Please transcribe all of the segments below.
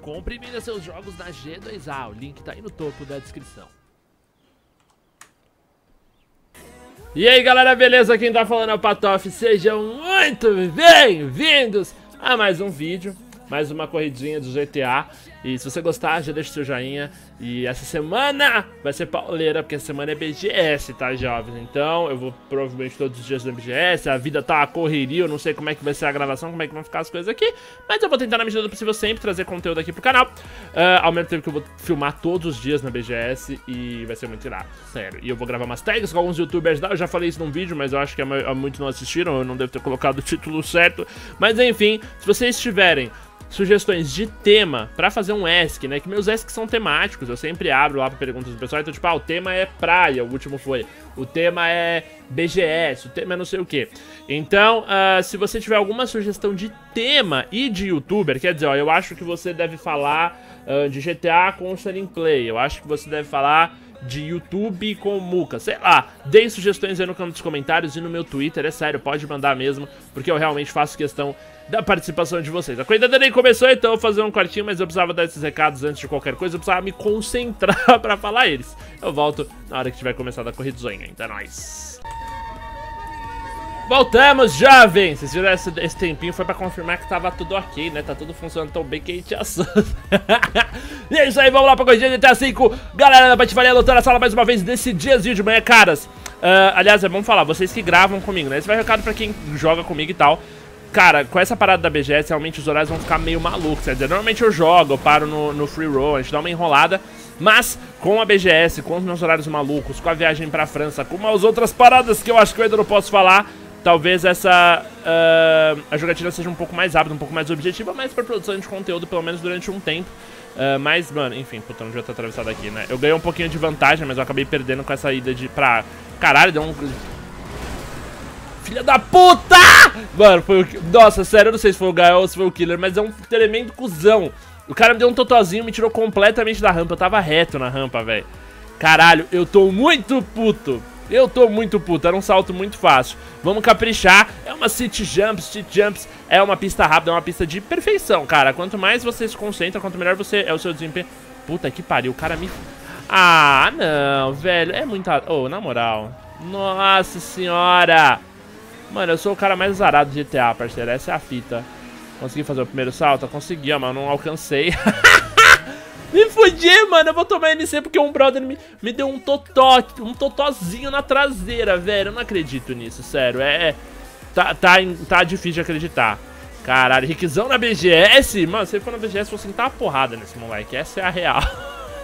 Compre e venda seus jogos na G2A, o link tá aí no topo da descrição. E aí galera, beleza? Quem tá falando é o Patoff, sejam muito bem-vindos a mais um vídeo mais uma corridinha do GTA. E se você gostar, já deixa o seu joinha. E essa semana vai ser pauleira, porque essa semana é BGS, tá, jovens? Então eu vou provavelmente todos os dias no BGS. A vida tá a correria, eu não sei como é que vai ser a gravação, como é que vão ficar as coisas aqui. Mas eu vou tentar, na medida do possível, sempre trazer conteúdo aqui pro canal. Uh, ao mesmo tempo que eu vou filmar todos os dias na BGS. E vai ser muito irado, sério. E eu vou gravar umas tags com alguns youtubers. Eu já falei isso num vídeo, mas eu acho que muitos não assistiram. Eu não devo ter colocado o título certo. Mas enfim, se vocês tiverem sugestões de tema pra fazer um ESC, né? Que meus ESC são temáticos, eu sempre abro lá pra perguntas do pessoal. Então, tipo, ah, o tema é praia, o último foi. O tema é BGS, o tema é não sei o que. Então, uh, se você tiver alguma sugestão de tema e de youtuber, quer dizer, ó, eu acho que você deve falar uh, de GTA com o Play, eu acho que você deve falar de YouTube com o Muka, sei lá, deem sugestões aí no canto dos comentários e no meu Twitter, é sério, pode mandar mesmo, porque eu realmente faço questão da participação de vocês. A corrida nem começou, então eu vou fazer um quartinho, mas eu precisava dar esses recados antes de qualquer coisa, eu precisava me concentrar pra falar eles. Eu volto na hora que tiver começado a corridinha, então é nóis. Voltamos, jovens! Vocês viram esse, esse, tempinho, foi pra confirmar que tava tudo ok, né? Tá tudo funcionando tão bem que a gente assusta. e é isso aí, vamos lá pra corrida de GTA 5. Galera da Patifaria lutando a sala mais uma vez nesse diazinho de manhã, caras. Uh, aliás, é bom falar, vocês que gravam comigo, né? Esse vai recado pra quem joga comigo e tal. Cara, com essa parada da BGS, realmente os horários vão ficar meio malucos. Quer dizer, normalmente eu jogo, eu paro no, no free roll, a gente dá uma enrolada. Mas com a BGS, com os meus horários malucos, com a viagem pra França, com umas outras paradas que eu acho que eu ainda não posso falar, talvez essa uh, a jogatina seja um pouco mais rápida, um pouco mais objetiva, mas pra produção de conteúdo, pelo menos durante um tempo. Uh, mas, mano, enfim, puta, não devia estar atravessado aqui, né? Eu ganhei um pouquinho de vantagem, mas eu acabei perdendo com essa ida de pra... Caralho, deu um filha da puta! Mano, foi o... Nossa, sério, eu não sei se foi o Gael ou se foi o Killer, mas é um tremendo cuzão. O cara me deu um totozinho, me tirou completamente da rampa. Eu tava reto na rampa, velho. Caralho, eu tô muito puto. Eu tô muito puto, era um salto muito fácil. Vamos caprichar, é uma city jumps, city jumps é uma pista rápida, é uma pista de perfeição, cara. Quanto mais você se concentra, quanto melhor você é o seu desempenho. Puta que pariu, o cara me... Ah, não, velho, é muita... Oh, na moral. Nossa senhora. Mano, eu sou o cara mais azarado de GTA, parceiro. Essa é a fita. Consegui fazer o primeiro salto? consegui, mas não alcancei. me fudi, mano. Eu vou tomar NC porque um brother me, me deu um totó, um totózinho na traseira, velho. Eu não acredito nisso, sério. É, é tá, tá, tá difícil de acreditar. Caralho, Riquizão na BGS? Mano, se ele for na BGS, vou sentar uma porrada nesse moleque. Essa é a real.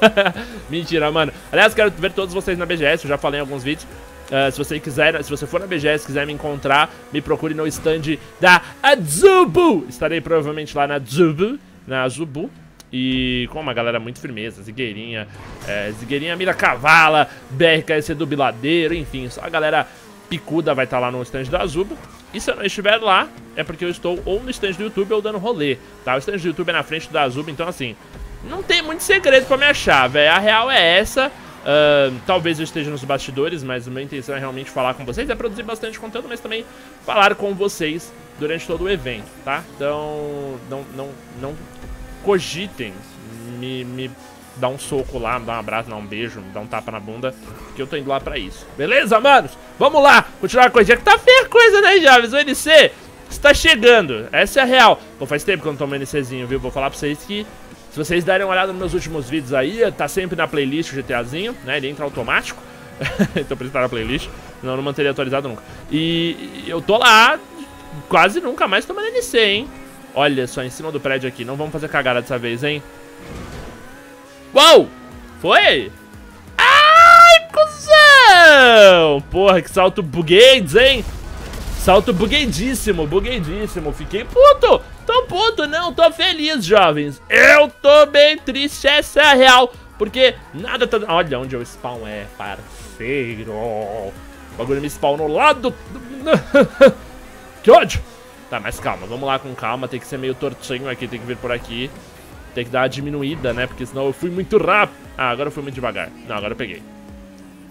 Mentira, mano. Aliás, quero ver todos vocês na BGS. Eu já falei em alguns vídeos. Uh, se você quiser, se você for na BGS quiser me encontrar, me procure no stand da Azubu. Estarei provavelmente lá na Azubu, na Azubu. E com uma galera muito firmeza, Zigueirinha, é, Zigueirinha Mira Cavala, BRKS do Biladeiro, enfim, só a galera picuda vai estar tá lá no stand da Azubu. E se eu não estiver lá, é porque eu estou ou no stand do YouTube ou dando rolê, tá? O stand do YouTube é na frente da Azubu, então assim, não tem muito segredo pra me achar, velho. A real é essa. Uh, talvez eu esteja nos bastidores, mas a minha intenção é realmente falar com vocês, é produzir bastante conteúdo, mas também falar com vocês durante todo o evento, tá? Então, não, não, não cogitem me, me dar um soco lá, me dar um abraço, dar um beijo, me dar um tapa na bunda, que eu tô indo lá pra isso. Beleza, manos? Vamos lá, continuar a coisa. Que tá feia a coisa, né, Javes? O NC está chegando, essa é a real. Pô, faz tempo que eu não tomo NCzinho, viu? Vou falar pra vocês que se vocês derem uma olhada nos meus últimos vídeos aí, tá sempre na playlist o GTAzinho, né? Ele entra automático. então por isso tá na playlist, senão eu não manteria atualizado nunca. E eu tô lá, quase nunca mais tomando NC, hein? Olha só, em cima do prédio aqui. Não vamos fazer cagada dessa vez, hein? Uou! Foi? Ai, cuzão! Porra, que salto bugueides, hein? Salto bugueidíssimo, bugueidíssimo. Fiquei puto. Tô puto, não. Tô feliz, jovens. Eu tô bem triste, essa é a real. Porque nada tá... Olha onde o spawn é, parceiro. O bagulho me spawnou lá do... que ódio. Tá, mas calma, vamos lá com calma. Tem que ser meio tortinho aqui, tem que vir por aqui. Tem que dar uma diminuída, né? Porque senão eu fui muito rápido. Ah, agora eu fui muito devagar. Não, agora eu peguei.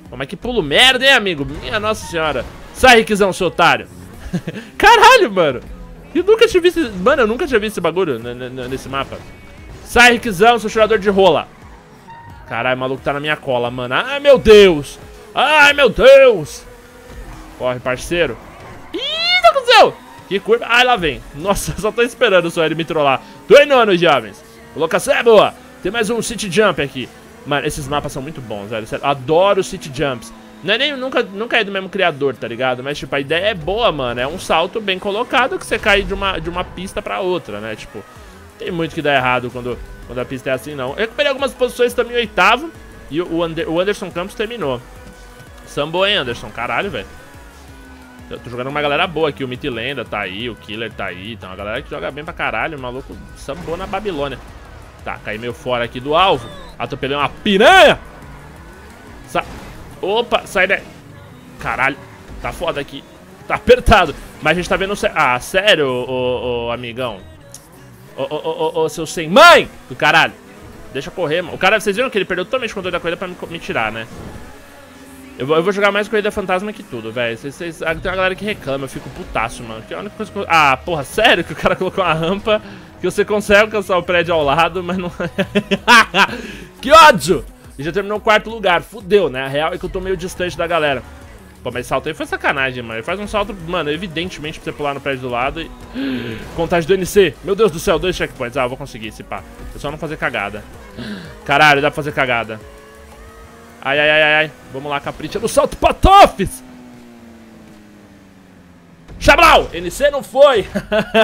Como é que pulo merda, hein, amigo? Minha nossa senhora. Sai, Riquizão, seu otário. Caralho, mano. Eu nunca tinha visto... Mano, eu nunca tinha visto esse bagulho nesse mapa. Sai, Rickzão, seu chorador de rola. Caralho, o maluco tá na minha cola, mano. Ai, meu Deus. Ai, meu Deus. Corre, parceiro. Ih, não aconteceu. Que curva. Ai, lá vem. Nossa, só tô esperando só ele me trollar. Tô indo, jovens. Colocação é boa. Tem mais um City Jump aqui. Mano, esses mapas são muito bons, velho. Adoro City Jumps. Não é nem, nunca, nunca é do mesmo criador, tá ligado? Mas, tipo, a ideia é boa, mano. É um salto bem colocado que você cai de uma, de uma pista pra outra, né? Tipo, tem muito que dá errado quando, quando a pista é assim, não. Eu recuperei algumas posições também, oitavo. E o, Ander, o Anderson Campos terminou. Sambo, Anderson? Caralho, velho. Eu tô jogando uma galera boa aqui. O Mythilenda tá aí, o Killer tá aí. Tem uma galera que joga bem pra caralho. O maluco sambou na Babilônia. Tá, caí meio fora aqui do alvo. Atropelei uma piranha. Sa Opa, sai daí. Caralho, tá foda aqui. Tá apertado. Mas a gente tá vendo... Ah, sério, ô, ô, amigão? Ô, ô, ô, ô, seu sem mãe do caralho. Deixa correr, mano. O cara, vocês viram que ele perdeu totalmente o controle da corrida pra me, me tirar, né? Eu vou, eu vou, jogar mais Corrida Fantasma que tudo, velho. Tem uma galera que reclama, eu fico putaço, mano. Que a única coisa que. Ah, porra, sério que o cara colocou uma rampa que você consegue alcançar o prédio ao lado, mas não... que ódio! E já terminou o quarto lugar. Fudeu, né? A real é que eu tô meio distante da galera. Pô, mas salto aí foi sacanagem, mano. Ele faz um salto, mano, evidentemente pra você pular no prédio do lado e... Contagem do NC. Meu Deus do céu, dois checkpoints. Ah, eu vou conseguir esse pá. É só não fazer cagada. Caralho, dá pra fazer cagada. Ai, ai, ai, ai. Vamos lá, capricha no salto patofes. Chablau! NC não foi!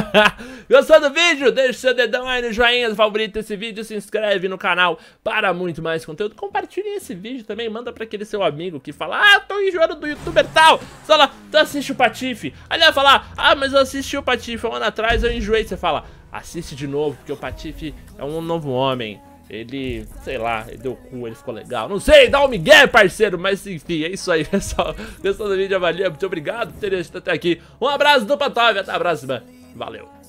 Gostou do vídeo? Deixa seu dedão aí no joinha, favorito esse vídeo, se inscreve no canal para muito mais conteúdo. Compartilhe esse vídeo também, manda pra aquele seu amigo que fala Ah, tô enjoando do youtuber tal! Você fala, tu assiste o Patife. Vai falar, ah, mas eu assisti o Patife um ano atrás, eu enjoei. Você fala, assiste de novo, porque o Patife é um novo homem. Ele, sei lá, ele deu cu, ele ficou legal. Não sei, dá um migué, parceiro. Mas enfim, é isso aí, pessoal. Gostou do vídeo? Avalia. Muito obrigado por ter assistido até aqui. Um abraço do Patov. Até a próxima. Valeu.